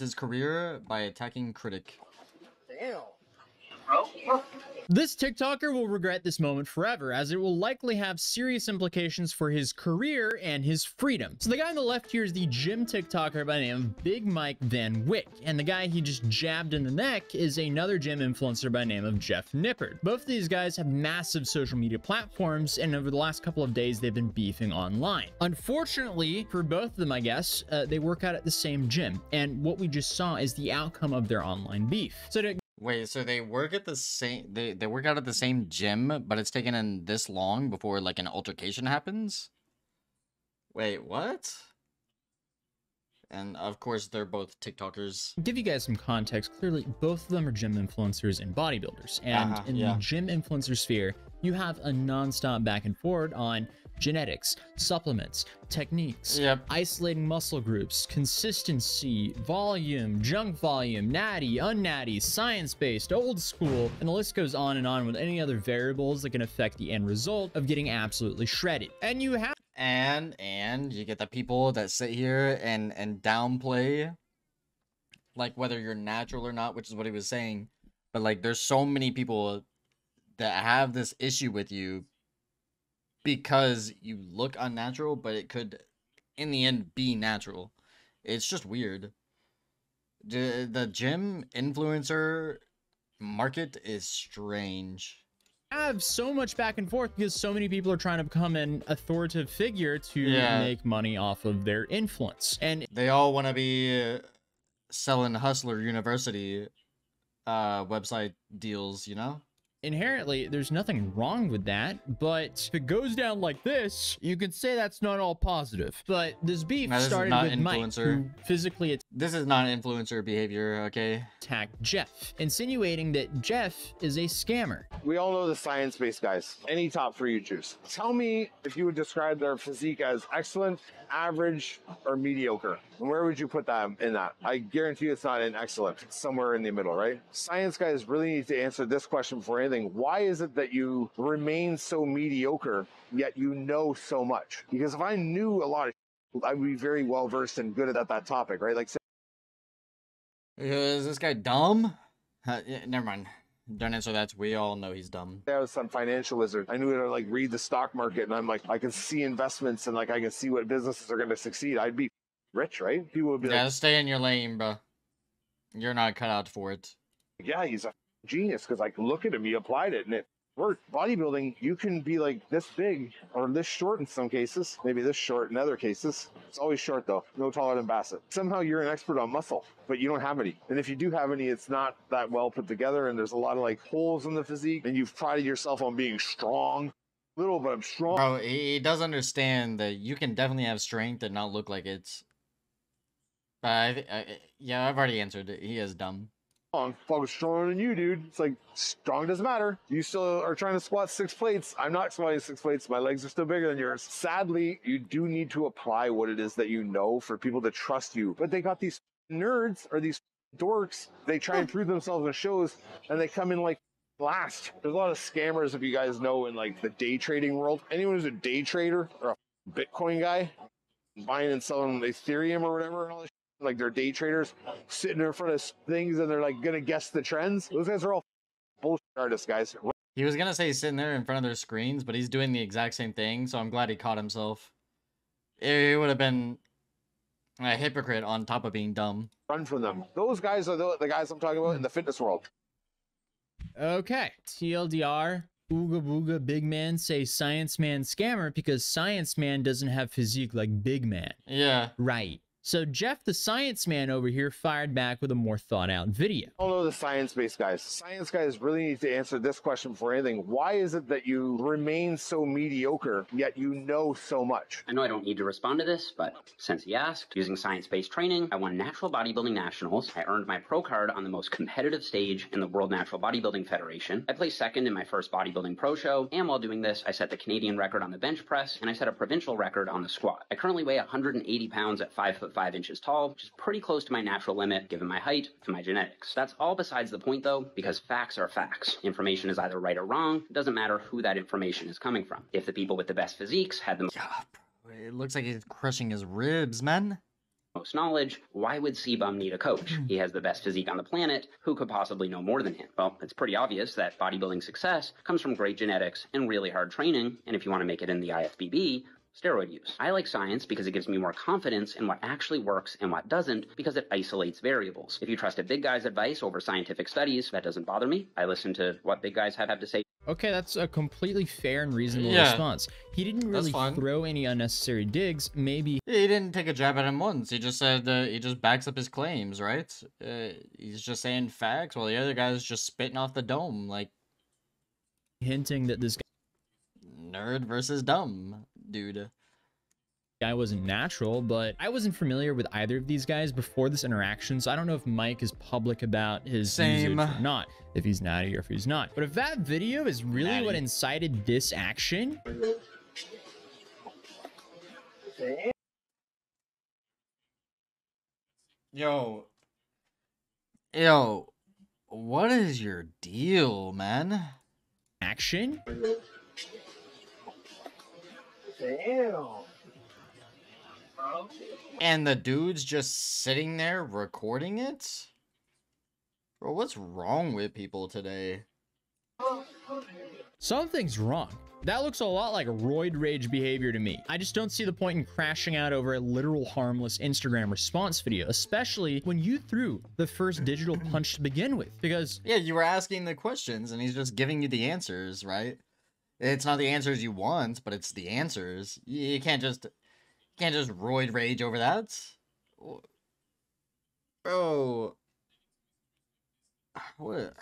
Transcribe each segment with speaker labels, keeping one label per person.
Speaker 1: his career by attacking critic.
Speaker 2: Damn.
Speaker 3: This TikToker will regret this moment forever, as it will likely have serious implications for his career and his freedom. So the guy on the left here is the gym TikToker by the name of Big Mike Van Wyck, and the guy he just jabbed in the neck is another gym influencer by the name of Jeff Nippard. Both of these guys have massive social media platforms, and over the last couple of days, they've been beefing online. Unfortunately, for both of them, I guess, uh, they work out at the same gym, and what we just saw is the outcome of their online beef. So to
Speaker 1: Wait, so they work at the same they they work out at the same gym, but it's taken in this long before like an altercation happens? Wait, what? And of course they're both TikTokers.
Speaker 3: give you guys some context, clearly both of them are gym influencers and bodybuilders. And
Speaker 1: Uh-huh,
Speaker 3: in
Speaker 1: yeah.
Speaker 3: the gym influencer sphere, you have a non-stop back and forth on genetics, supplements, techniques,
Speaker 1: Yep.
Speaker 3: isolating muscle groups, consistency, volume, junk volume, natty, unnatty, science-based, old school, and the list goes on and on with any other variables that can affect the end result of getting absolutely shredded. And you have
Speaker 1: And and you get the people that sit here and and downplay like whether you're natural or not, which is what he was saying. But like there's so many people that have this issue with you because you look unnatural, but it could in the end be natural. It's just weird. The gym influencer market is strange.
Speaker 3: I have so much back and forth because so many people are trying to become an authoritative figure to
Speaker 1: Yeah.
Speaker 3: make money off of their influence. And
Speaker 1: They all want to be uh, selling Hustler University uh website deals, you know?
Speaker 3: Inherently, there's nothing wrong with that. But if it goes down like this, you can say that's not all positive. But this beef
Speaker 1: Now, this is
Speaker 3: started
Speaker 1: not
Speaker 3: with Mike,
Speaker 1: influencer.
Speaker 3: who physically
Speaker 1: This is not influencer behavior, okay?
Speaker 3: attacked Jeff, insinuating that Jeff is a scammer.
Speaker 2: We all know the science-based guys. Any top three you choose. Tell me if you would describe their physique as excellent, average, or mediocre. And where would you put them in that? I guarantee you it's not in excellent. It's somewhere in the middle, right? Science guys really need to answer this question before anything. Why is it that you remain so mediocre, yet you know so much? Because if I knew a lot of I would be very well versed and good at that topic, right? Like
Speaker 1: Is this guy dumb? Uh, yeah, never mind. Don't answer that. We all know he's dumb.
Speaker 2: I was some financial wizard. I knew how to like read the stock market, and I'm like, I can see investments, and like I can see what businesses are going to succeed. I'd be rich, right? People would be
Speaker 1: Yeah,
Speaker 2: like,
Speaker 1: stay in your lane, bro. You're not cut out for it.
Speaker 2: yeah, he's a genius because like look at him, he applied it, and it worked. Bodybuilding, you can be like this big or this short in some cases, maybe this short in other cases. It's always short though, no taller than Bassett. Somehow you're an expert on muscle, but you don't have any. And if you do have any, it's not that well put together, and there's a lot of like holes in the physique, and you've prided yourself on being strong. Little, but I'm strong.
Speaker 1: Bro, he, does understand that you can definitely have strength and not look like it's. But I, I, yeah, I've already answered it. He is dumb.
Speaker 2: Strong. Fucking stronger than you, dude. It's like strong doesn't matter. You still are trying to squat six plates. I'm not squatting six plates. My legs are still bigger than yours. Sadly, you do need to apply what it is that you know for people to trust you. But they got these nerds or these dorks. They try and hmm. prove themselves in shows, and they come in like last. There's a lot of scammers, if you guys know, in like the day trading world. Anyone who's a day trader or a Bitcoin guy, buying and selling Ethereum or whatever, and all this like they're day traders sitting in front of things and they're like gonna guess the trends. Those guys are all bullshit artists, guys.
Speaker 1: He was gonna say sitting there in front of their screens, but he's doing the exact same thing, so I'm glad he caught himself. It would have been a hypocrite on top of being dumb.
Speaker 2: Run from them. Those guys are the, the guys I'm talking about in the fitness world.
Speaker 3: Okay, TLDR. Ooga booga big man say science man scammer because science man doesn't have physique like big man.
Speaker 1: Yeah.
Speaker 3: Right. So Jeff the science man over here fired back with a more thought out video.
Speaker 2: I don't know the science-based guys. Science guys really need to answer this question before anything. Why is it that you remain so mediocre, yet you know so much?
Speaker 4: I know I don't need to respond to this, but since he asked, using science based training, I won Natural Bodybuilding Nationals. I earned my pro card on the most competitive stage in the World Natural Bodybuilding Federation. I placed second in my first bodybuilding pro show, and while doing this, I set the Canadian record on the bench press, and I set a provincial record on the squat. I currently weigh 180 pounds at 5 foot 5 inches tall, which is pretty close to my natural limit given my height and my genetics. That's all besides the point though, because facts are facts. Information is either right or wrong, it doesn't matter who that information is coming from. If the people with the best physiques had the
Speaker 1: Yeah. It looks like he's crushing his ribs, man.
Speaker 4: most knowledge, why would CBum need a coach?
Speaker 3: Hmm.
Speaker 4: He has the best physique on the planet. Who could possibly know more than him? Well, it's pretty obvious that bodybuilding success comes from great genetics and really hard training. And if you want to make it in the IFBB, steroid use. I like science because it gives me more confidence in what actually works and what doesn't because it isolates variables. If you trust a big guy's advice over scientific studies, that doesn't bother me. I listen to what big guys have, have to say
Speaker 3: Okay, that's a completely fair and reasonable
Speaker 1: Yeah.
Speaker 3: response. He didn't really throw any unnecessary digs. Maybe
Speaker 1: He didn't take a jab at him once. He just said uh, he just backs up his claims, right? Uh, he's just saying facts while the other guy's just spitting off the dome, like
Speaker 3: hinting that this guy...
Speaker 1: nerd versus dumb, dude.
Speaker 3: guy wasn't natural, but I wasn't familiar with either of these guys before this interaction, so I don't know if Mike is public about his
Speaker 1: Same.
Speaker 3: usage or not, if he's natty or if he's not. But if that video is really what
Speaker 1: Natty.
Speaker 3: incited this action,
Speaker 1: Yo, yo, what is your deal, man?
Speaker 3: action,
Speaker 1: And the dude's just sitting there recording it? Bro, what's wrong with people today?
Speaker 3: something's wrong. That looks a lot like roid rage behavior to me. I just don't see the point in crashing out over a literal harmless Instagram response video, especially when you threw the first digital punch to begin with, because
Speaker 1: Yeah, you were asking the questions and he's just giving you the answers, right? It's not the answers you want, but it's the answers. You, can't just you can't just roid rage over that. Bro. What?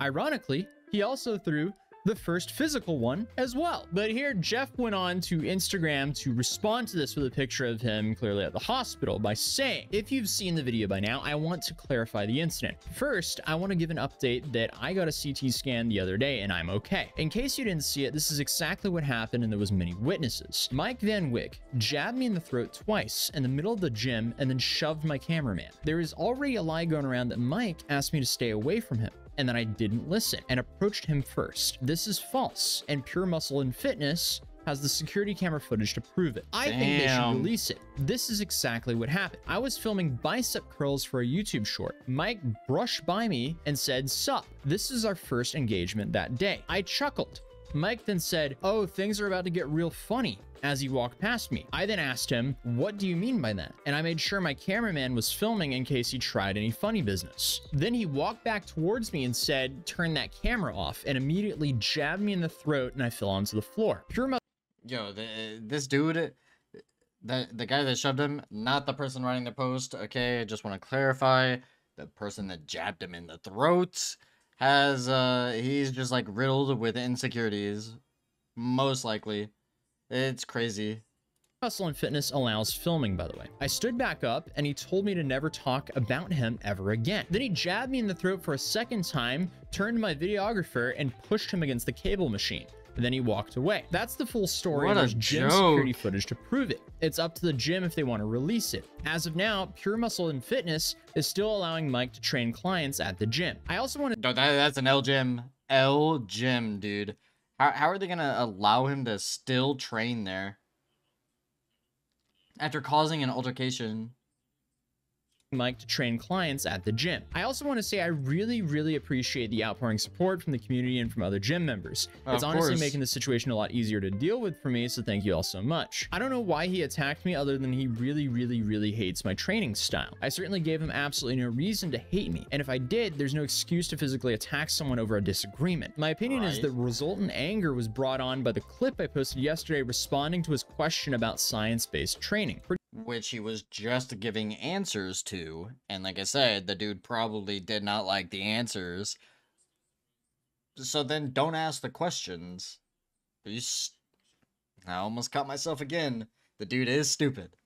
Speaker 3: Ironically, he also threw the first physical one as well. But here, Jeff went on to Instagram to respond to this with a picture of him clearly at the hospital by saying, If you've seen the video by now, I want to clarify the incident. First, I want to give an update that I got a CT scan the other day and I'm okay. In case you didn't see it, this is exactly what happened and there was many witnesses. Mike Van Wyck jabbed me in the throat twice in the middle of the gym and then shoved my cameraman. There is already a lie going around that Mike asked me to stay away from him and then I didn't listen and approached him first. This is false, and Pure Muscle and Fitness has the security camera footage to prove it. I think they should release it. This is exactly what happened. I was filming bicep curls for a YouTube short. Mike brushed by me and said, Sup. This is our first engagement that day. I chuckled. Mike then said, Oh, things are about to get real funny as he walked past me. I then asked him, What do you mean by that? And I made sure my cameraman was filming in case he tried any funny business. Then he walked back towards me and said, Turn that camera off, and immediately jabbed me in the throat and I fell onto the floor. Pure
Speaker 1: Yo, the, this dude, the the guy that shoved him, not the person writing the post. Okay, I just want to clarify. The person that jabbed him in the throat has uh he's just like riddled with insecurities. Most likely. It's crazy.
Speaker 3: Muscle and Fitness allows filming, by the way. I stood back up and he told me to never talk about him ever again. Then he jabbed me in the throat for a second time, turned to my videographer, and pushed him against the cable machine. And then he walked away. That's the full story.
Speaker 1: What a
Speaker 3: there's gym security footage to prove it. It's up to the gym if they want to release it. As of now, Pure Muscle and Fitness is still allowing Mike to train clients at the gym. I also want to
Speaker 1: No, that, that's an L gym. L gym, dude. How, how are they gonna allow him to still train there? After causing an altercation.
Speaker 3: Mike to train clients at the gym. I also want to say I really, really appreciate the outpouring support from the community and from other gym members. Ah,
Speaker 1: it's
Speaker 3: honestly
Speaker 1: course.
Speaker 3: making the situation a lot easier to deal with for me, so thank you all so much. I don't know why he attacked me other than he really, really, really hates my training style. I certainly gave him absolutely no reason to hate me, and if I did, there's no excuse to physically attack someone over a disagreement. My opinion is
Speaker 1: Right.
Speaker 3: that resultant anger was brought on by the clip I posted yesterday responding to his question about science-based training.
Speaker 1: Which he was just giving answers to. And like I said, the dude probably did not like the answers. So then don't ask the questions. You I almost caught myself again. The dude is stupid.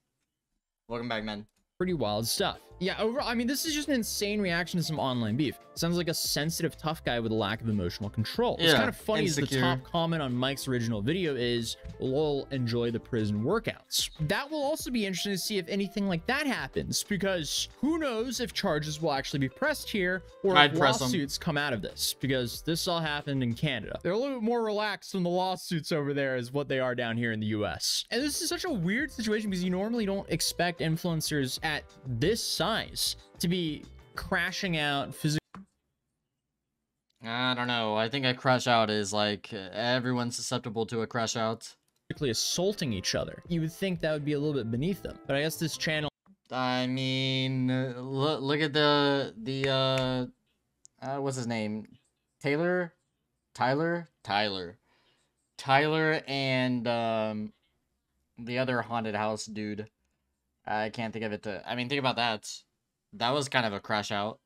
Speaker 1: Welcome back, man.
Speaker 3: pretty wild stuff. Yeah, over. I mean, this is just an insane reaction to some online beef. Sounds like a sensitive, tough guy with a lack of emotional control.
Speaker 1: Yeah, It's
Speaker 3: kind of funny as the top comment on Mike's original video is, "Lol, enjoy the prison workouts." That will also be interesting to see if anything like that happens, because who knows if charges will actually be pressed here or
Speaker 1: I'd
Speaker 3: if
Speaker 1: press 'em.
Speaker 3: lawsuits come out of this, because this all happened in Canada. They're a little bit more relaxed than the lawsuits over there is what they are down here in the U.S. And this is such a weird situation because you normally don't expect influencers at this size to be crashing out physically
Speaker 1: I don't know. I think a crash out is like everyone's susceptible to a crash out.
Speaker 3: assaulting each other. You would think that would be a little bit beneath them, but I guess this channel
Speaker 1: I mean, look look at the the uh, uh what's his name? Taylor, Tyler, Tyler, Tyler, and um the other haunted house dude. I can't think of it. To I mean, think about that. That was kind of a crash out.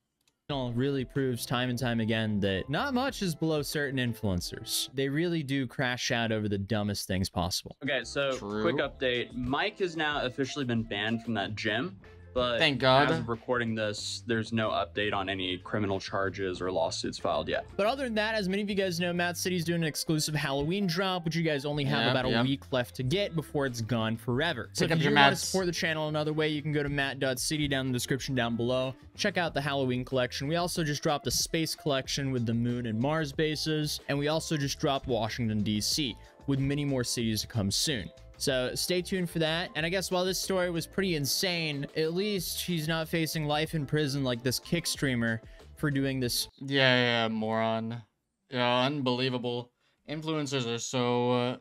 Speaker 3: really proves time and time again that not much is below certain influencers. They really do crash out over the dumbest things possible.
Speaker 5: Okay, so
Speaker 1: True.
Speaker 5: quick update. Mike has now officially been banned from that gym, but
Speaker 1: Thank God.
Speaker 5: as of recording this, there's no update on any criminal charges or lawsuits filed yet.
Speaker 3: But other than that, as many of you guys know, Matt City's doing an exclusive Halloween drop, which you guys only have
Speaker 1: Yep,
Speaker 3: about a week left to get before it's gone forever. So
Speaker 1: Pick
Speaker 3: if
Speaker 1: up
Speaker 3: you
Speaker 1: your
Speaker 3: want to support the channel another way, you can go to matt.city down in the description down below. Check out the Halloween collection. We also just dropped a space collection with the moon and Mars bases, and we also just dropped Washington, D.C., with many more cities to come soon. So stay tuned for that. And I guess while this story was pretty insane, at least he's not facing life in prison like this kick streamer for doing this
Speaker 1: Yeah, yeah, moron. Yeah, unbelievable. Influencers are so uh,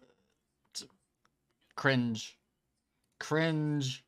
Speaker 1: cringe, cringe.